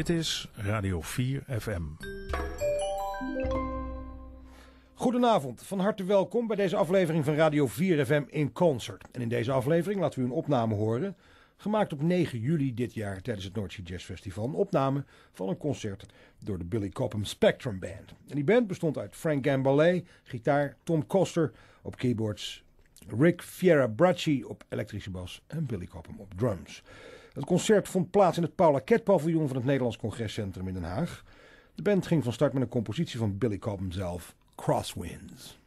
Dit is Radio 4 FM. Goedenavond, van harte welkom bij deze aflevering van Radio 4 FM in Concert. En in deze aflevering laten we u een opname horen, gemaakt op 9 juli dit jaar tijdens het Noordzee Jazz Festival. Een opname van een concert door de Billy Cobham Spectrum Band. En die band bestond uit Frank Gambalet, gitaar, Tom Koster op keyboards, Rick Fiera-Bracci op elektrische bas en Billy Cobham op drums. Het concert vond plaats in het Paula Ket paviljoen van het Nederlands Congrescentrum in Den Haag. De band ging van start met een compositie van Billy Cobham zelf, Crosswinds.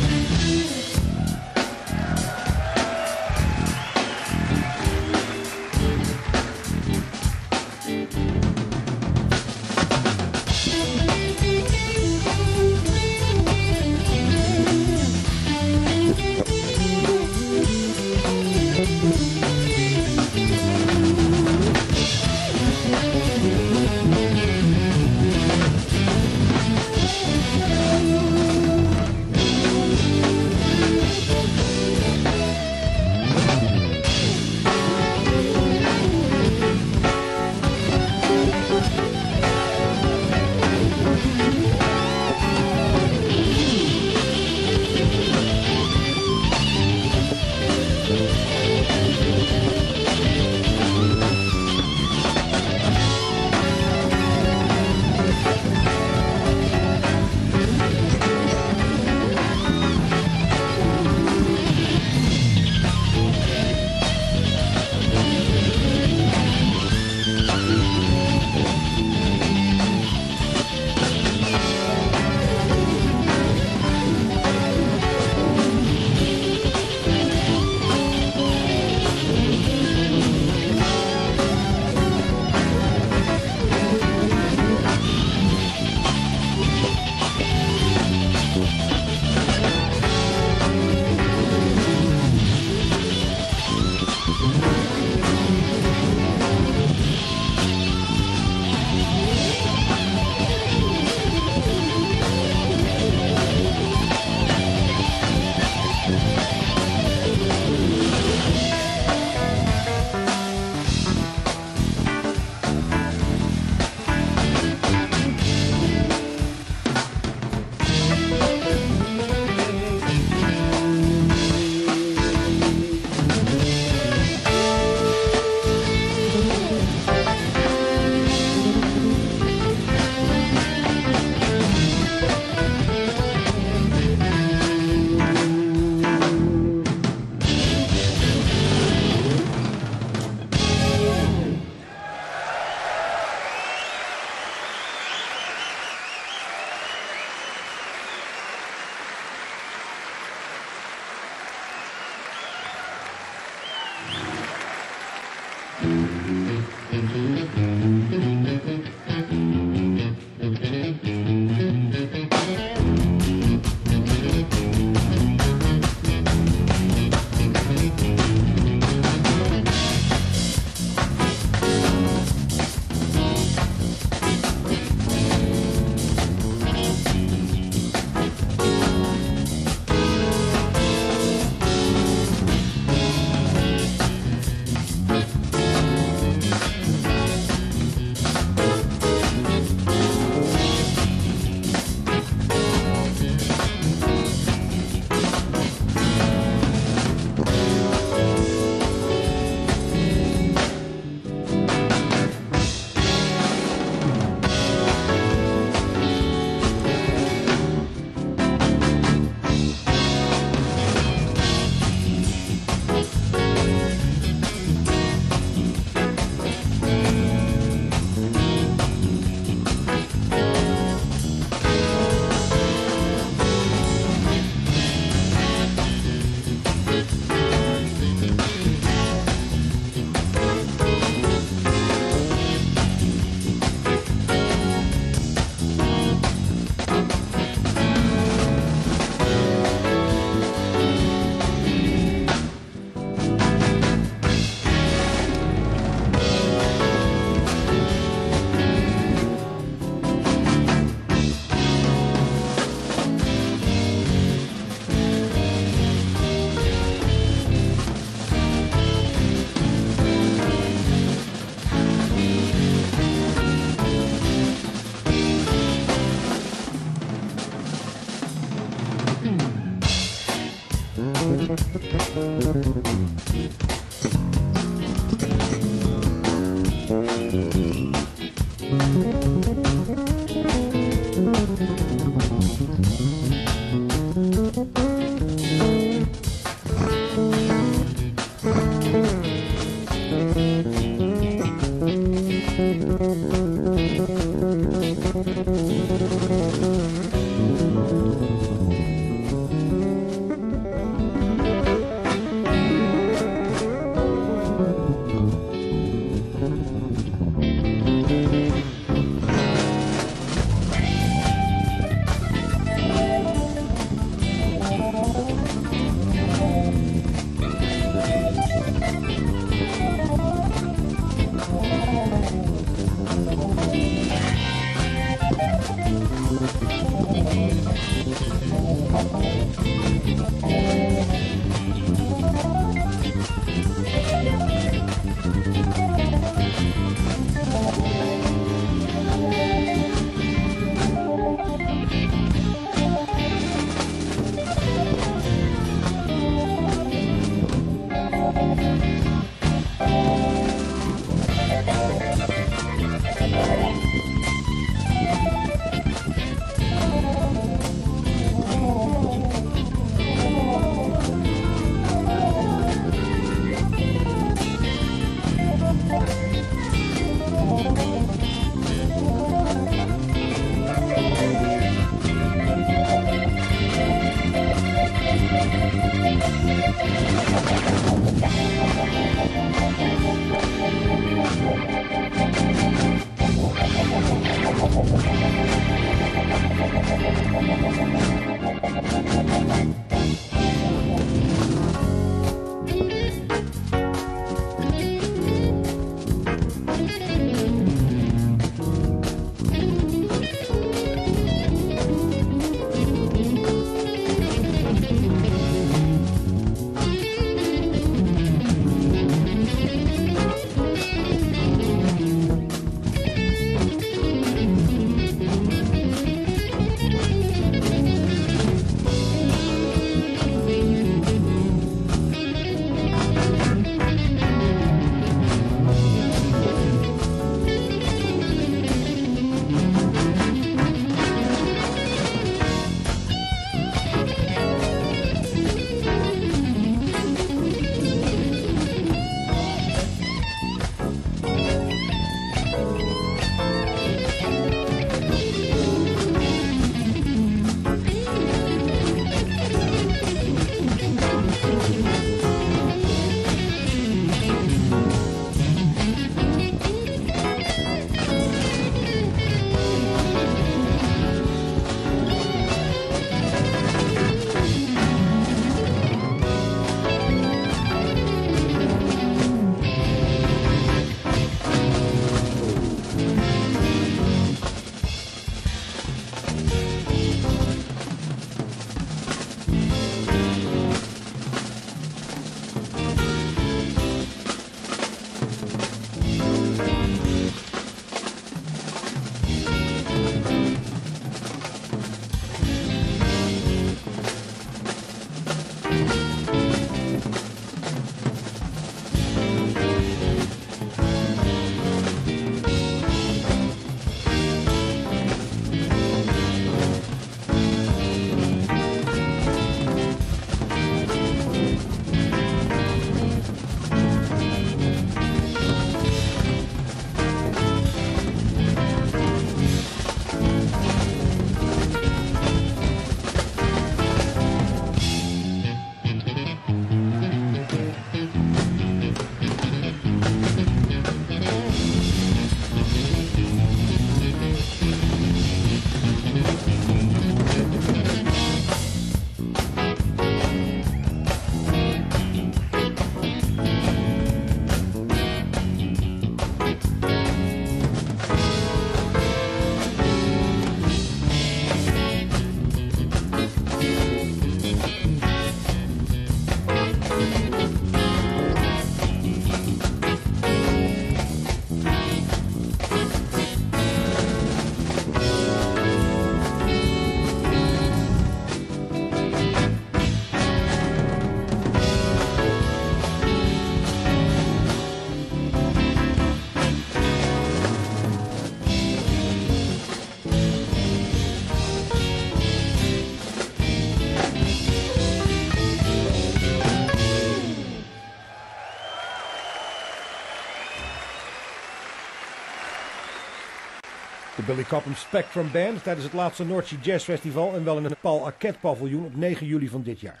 Billy Cobham Spectrum Band tijdens het laatste Noordzee Jazz Festival en wel in het Paul Arquette paviljoen op 9 juli van dit jaar.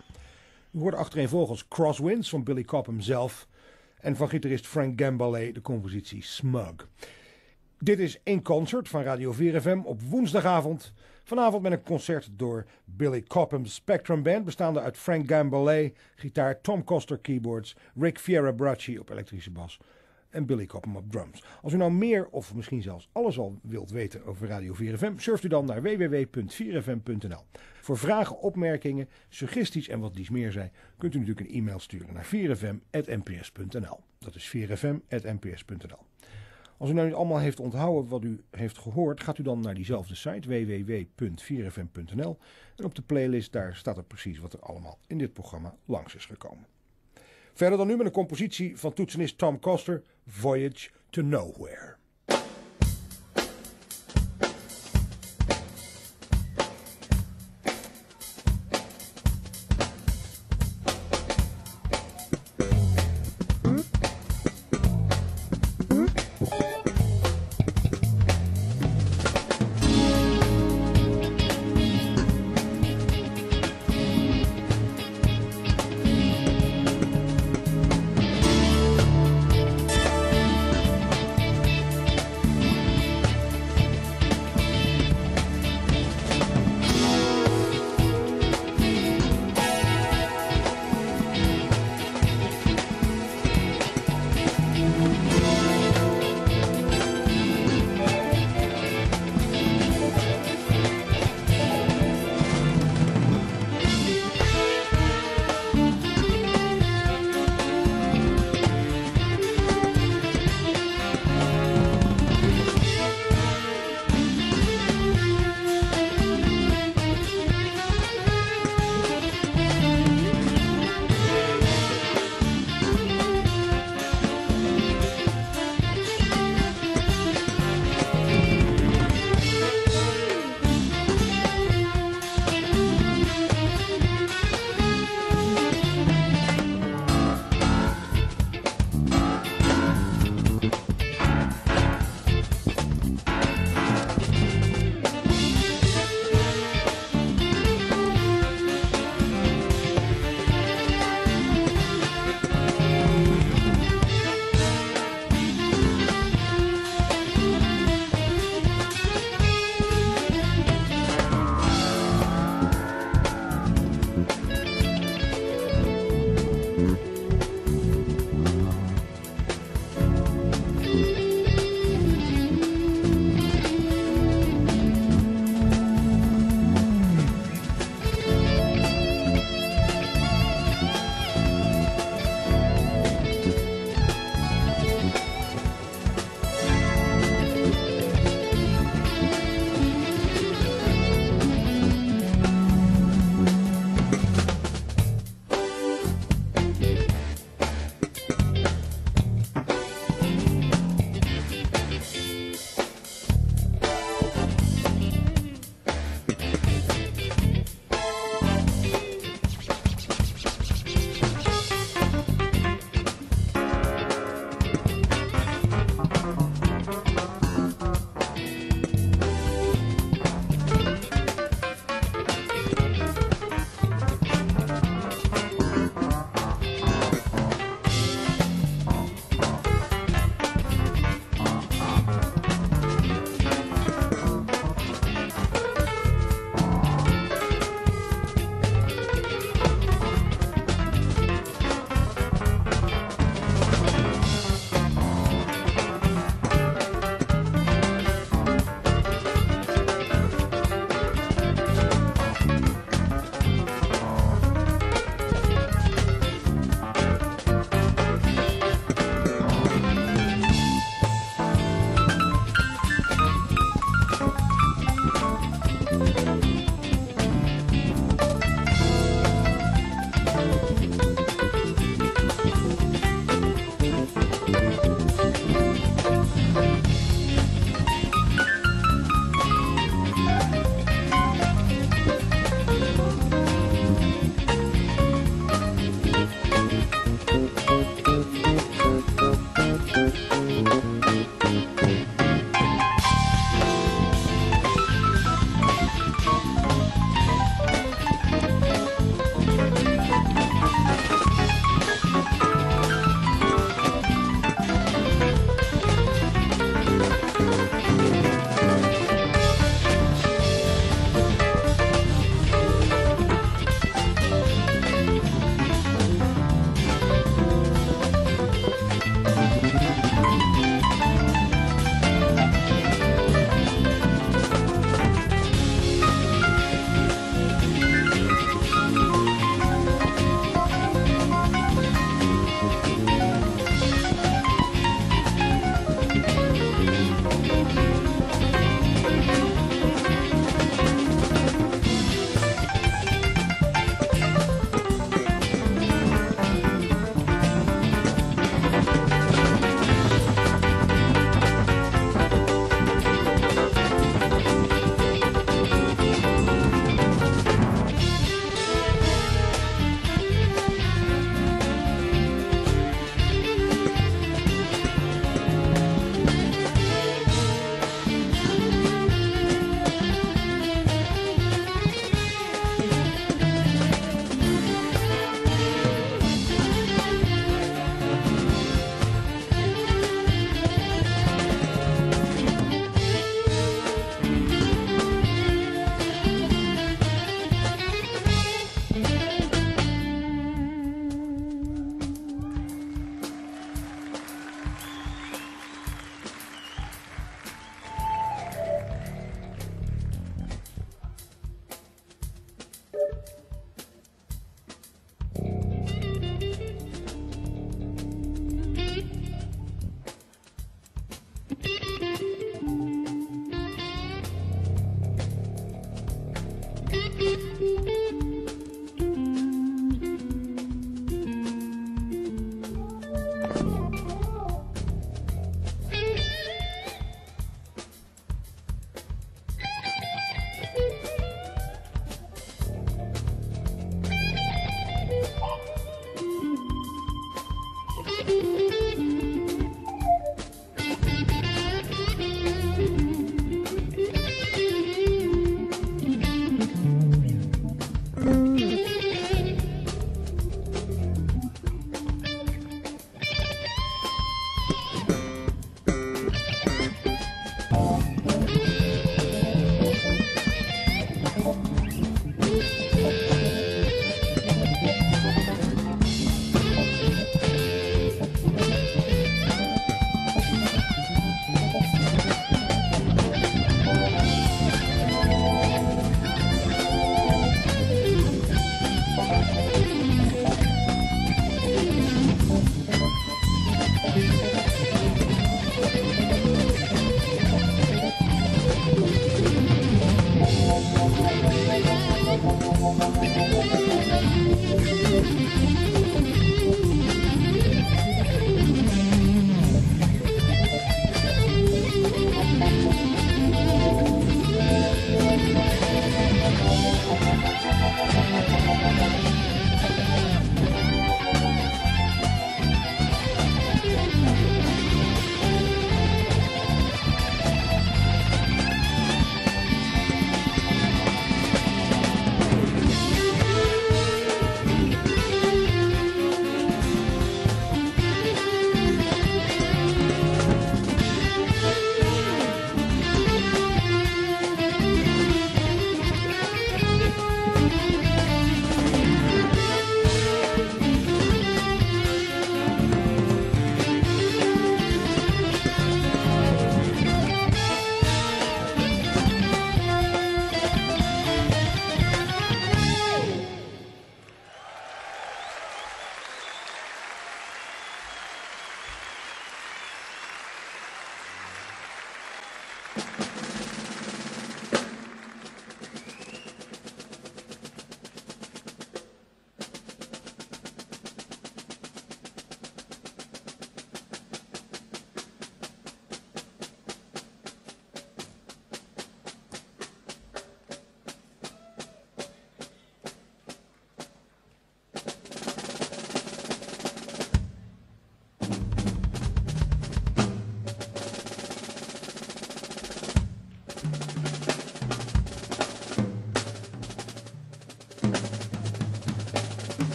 U hoorde achtereenvolgens Crosswinds van Billy Cobham zelf en van gitarist Frank Gambale de compositie Smug. Dit is In Concert van Radio 4 FM op woensdagavond. Vanavond met een concert door Billy Cobham Spectrum Band, bestaande uit Frank Gambale, gitaar, Tom Coster keyboards, Rick Fierabracci op elektrische bas en Billy Cobham op drums. Als u nou meer of misschien zelfs alles al wilt weten over Radio 4FM, surft u dan naar www.4fm.nl. Voor vragen, opmerkingen, suggesties en wat dies meer zijn, kunt u natuurlijk een e-mail sturen naar 4fm.nps.nl. Dat is 4fm.nps.nl. Als u nou niet allemaal heeft onthouden wat u heeft gehoord, gaat u dan naar diezelfde site www.4fm.nl en op de playlist daar staat er precies wat er allemaal in dit programma langs is gekomen. Verder dan nu met een compositie van toetsenist Tom Coster, Voyage to Nowhere.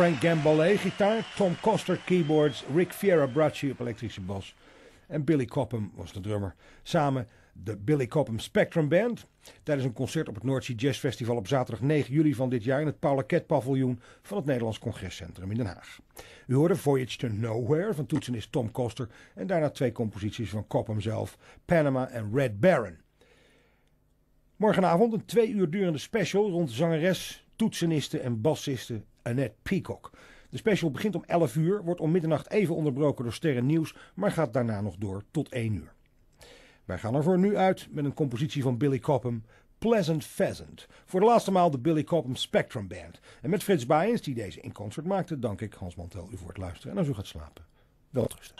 Frank Gambale gitaar, Tom Coster keyboards, Rick Fiera Bracci op elektrische bas en Billy Cobham was de drummer. Samen de Billy Cobham Spectrum Band tijdens een concert op het Noordzee Jazz Festival op zaterdag 9 juli van dit jaar in het Paul paviljoen van het Nederlands Congrescentrum in Den Haag. U hoorde Voyage to Nowhere van toetsenist Tom Koster en daarna twee composities van Cobham zelf, Panama en Red Baron. Morgenavond een twee uur durende special rond zangeres, toetseniste en bassiste Annette Peacock. De special begint om 11 uur, wordt om middernacht even onderbroken door Sterren Nieuws, maar gaat daarna nog door tot 1 uur. Wij gaan er voor nu uit met een compositie van Billy Cobham, Pleasant Pheasant. Voor de laatste maal de Billy Cobham Spectrum Band. En met Frits Baaiens, die deze in concert maakte, dank ik Hans Mantel u voor het luisteren. En als u gaat slapen, welterusten.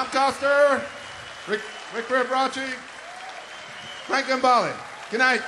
Tom Coster, Rick, Rick Frank Gambale. Good night.